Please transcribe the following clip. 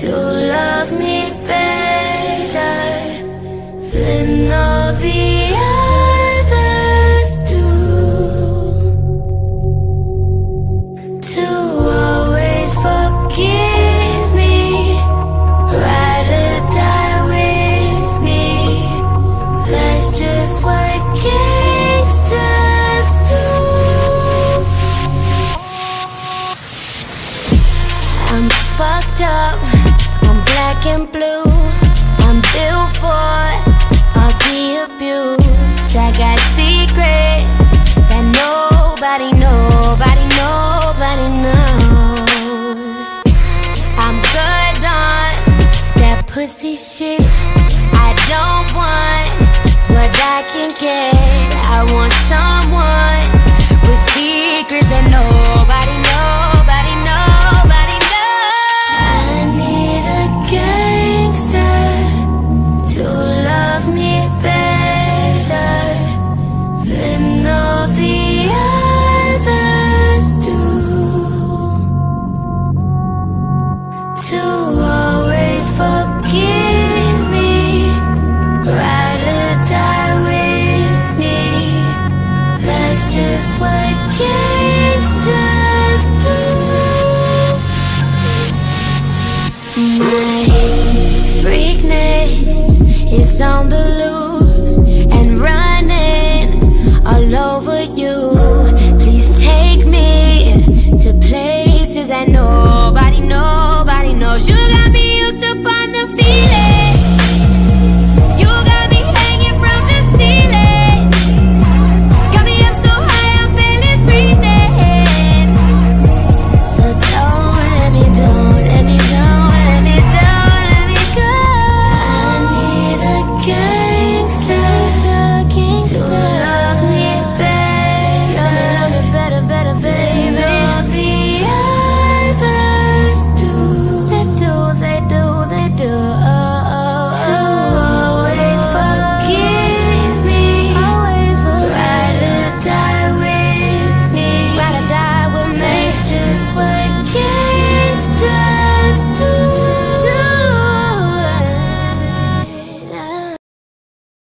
to love me better than all. Black and blue. I'm built for all the abuse. I got secrets that nobody, nobody, nobody knows. I'm good on that pussy shit. I don't want what I can get. My freakness is on the loose.